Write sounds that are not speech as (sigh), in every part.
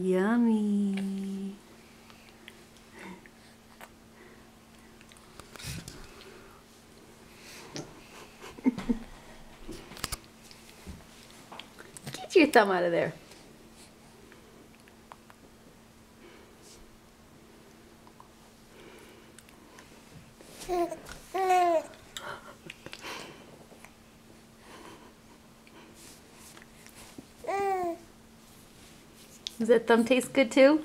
Yummy. Get your thumb out of there. (laughs) Does that thumb taste good too?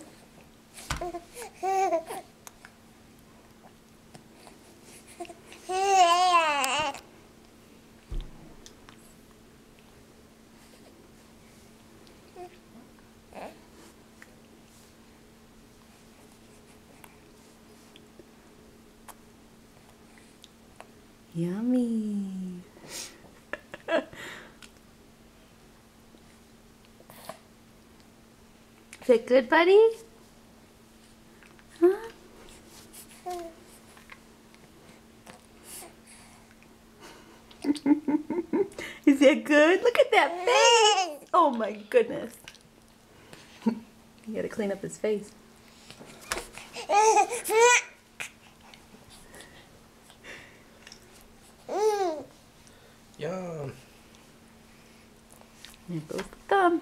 Yummy. Is it good, buddy? Huh? (laughs) Is it good? Look at that face. Oh my goodness. you gotta clean up his face. Yum. Goes the thumb.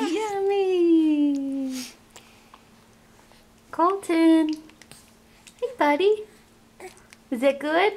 Yummy. Colton. Hey, buddy. Is it good?